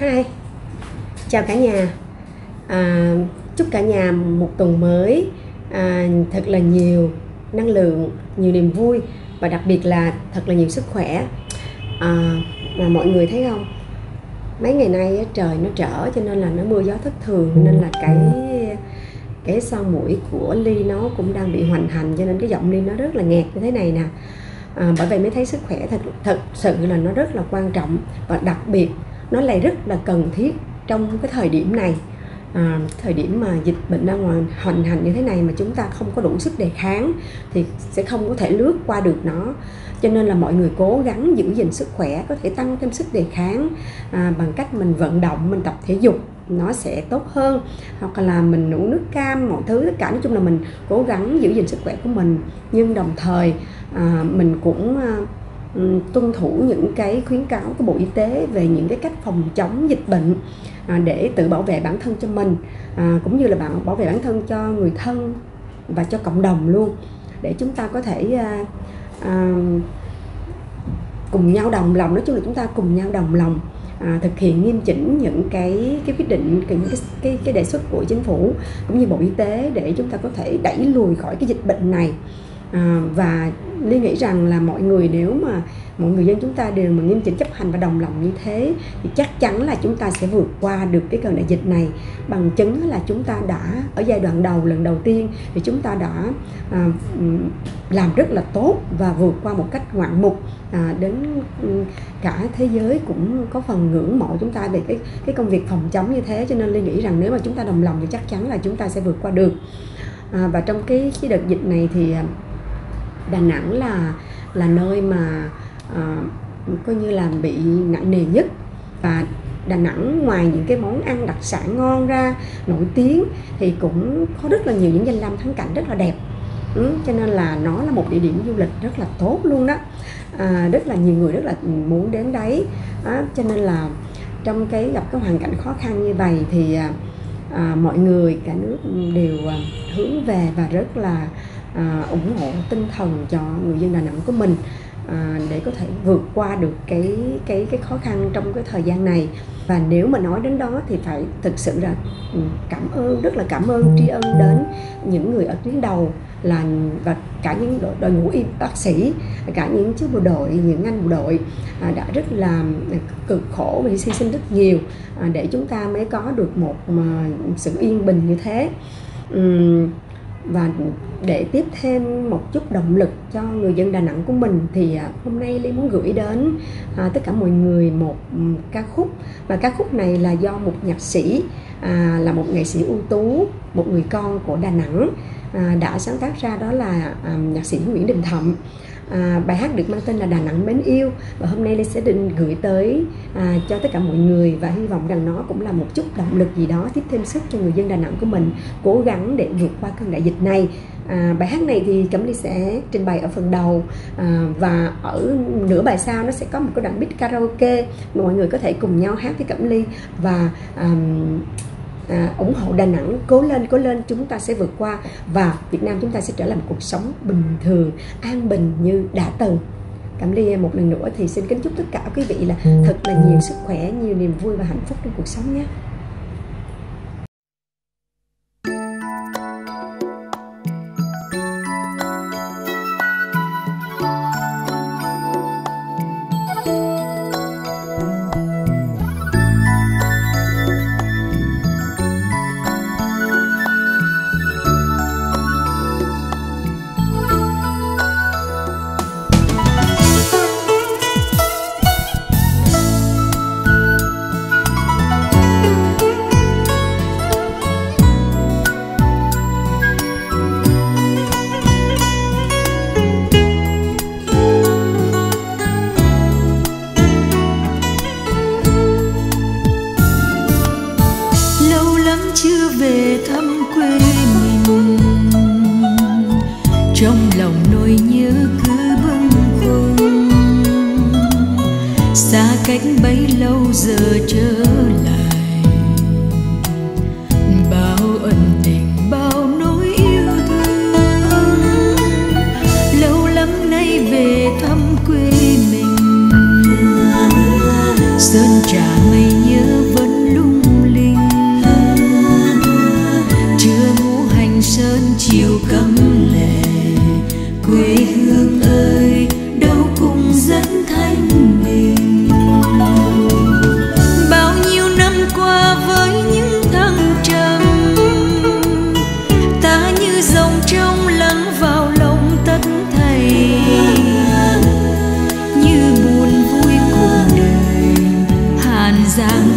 Hi, chào cả nhà. À, chúc cả nhà một tuần mới à, thật là nhiều năng lượng, nhiều niềm vui và đặc biệt là thật là nhiều sức khỏe. À, mà mọi người thấy không? Mấy ngày nay trời nó trở cho nên là nó mưa gió thất thường nên là cái cái sau mũi của ly nó cũng đang bị hoành hành cho nên cái giọng ly nó rất là nghẹt như thế này nè à, bởi vậy mới thấy sức khỏe thật thật sự là nó rất là quan trọng và đặc biệt nó lại rất là cần thiết trong cái thời điểm này. À, thời điểm mà dịch bệnh đang ngoài hoành hành như thế này mà chúng ta không có đủ sức đề kháng thì sẽ không có thể lướt qua được nó. Cho nên là mọi người cố gắng giữ gìn sức khỏe có thể tăng thêm sức đề kháng à, bằng cách mình vận động mình tập thể dục nó sẽ tốt hơn. Hoặc là mình uống nước cam mọi thứ tất cả nói chung là mình cố gắng giữ gìn sức khỏe của mình. Nhưng đồng thời à, mình cũng à, Ừ, tuân thủ những cái khuyến cáo của Bộ Y tế về những cái cách phòng chống dịch bệnh à, để tự bảo vệ bản thân cho mình à, cũng như là bạn bảo vệ bản thân cho người thân và cho cộng đồng luôn. Để chúng ta có thể à, cùng nhau đồng lòng nói chung là chúng ta cùng nhau đồng lòng à, thực hiện nghiêm chỉnh những cái cái quyết định những cái, cái cái đề xuất của chính phủ cũng như bộ y tế để chúng ta có thể đẩy lùi khỏi cái dịch bệnh này à, và Ly nghĩ rằng là mọi người nếu mà mọi người dân chúng ta đều mà nghiêm chỉnh chấp hành và đồng lòng như thế thì chắc chắn là chúng ta sẽ vượt qua được cái cơn đại dịch này. Bằng chứng là chúng ta đã ở giai đoạn đầu lần đầu tiên thì chúng ta đã à, làm rất là tốt và vượt qua một cách ngoạn mục. À, đến cả thế giới cũng có phần ngưỡng mộ chúng ta về cái cái công việc phòng chống như thế cho nên Ly nghĩ rằng nếu mà chúng ta đồng lòng thì chắc chắn là chúng ta sẽ vượt qua được. À, và trong cái cái đợt dịch này thì à, Đà Nẵng là là nơi mà uh, coi như là bị nặng nề nhất. Và Đà Nẵng ngoài những cái món ăn đặc sản ngon ra nổi tiếng thì cũng có rất là nhiều những danh lam thắng cảnh rất là đẹp. Ừ, cho nên là nó là một địa điểm du lịch rất là tốt luôn đó. À, rất là nhiều người rất là muốn đến đấy. À, cho nên là trong cái gặp cái hoàn cảnh khó khăn như vậy thì à, à mọi người cả nước đều à, hướng về và rất là à, ủng hộ tinh thần cho người dân Đà Nẵng của mình à, để có thể vượt qua được cái cái cái khó khăn trong cái thời gian này. Và nếu mà nói đến đó thì phải thực sự là ừ, cảm ơn rất là cảm ơn tri ân đến những người ở tuyến đầu là và cả những đội, đội ngũ y bác sĩ cả những chú bộ đội những anh bộ đội à, đã rất là cực khổ và hy sinh rất nhiều à, để chúng ta mới có được một mà, sự yên bình như thế. Uhm, và để tiếp thêm một chút động lực cho người dân Đà Nẵng của mình thì à, hôm nay Ly muốn gửi đến à, tất cả mọi người một ừ, ca khúc. Và ca khúc này là do một nhạc sĩ à, là một nghệ sĩ ưu tú một người con của Đà Nẵng à, đã sáng tác ra đó là à, nhạc sĩ Nguyễn Đình Thậm à, bài hát được mang tên là Đà Nẵng mến yêu. Và hôm nay Lê sẽ định gửi tới à, cho tất cả mọi người và hy vọng rằng nó cũng là một chút động lực gì đó tiếp thêm sức cho người dân Đà Nẵng của mình cố gắng để vượt qua cơn đại dịch này. À, bài hát này thì Cẩm Ly sẽ trình bày ở phần đầu. À, và ở nửa bài sau nó sẽ có một cái đoạn beat karaoke. Mà mọi người có thể cùng nhau hát với Cẩm Ly. Và à, à, ủng hộ Đà Nẵng cố lên cố lên chúng ta sẽ vượt qua và Việt Nam chúng ta sẽ trở lại một cuộc sống bình thường an bình như đã từng Cảm ly một lần nữa thì xin kính chúc tất cả quý vị là thật là nhiều sức khỏe, nhiều niềm vui và hạnh phúc trong cuộc sống nhé. Giờ trời casar.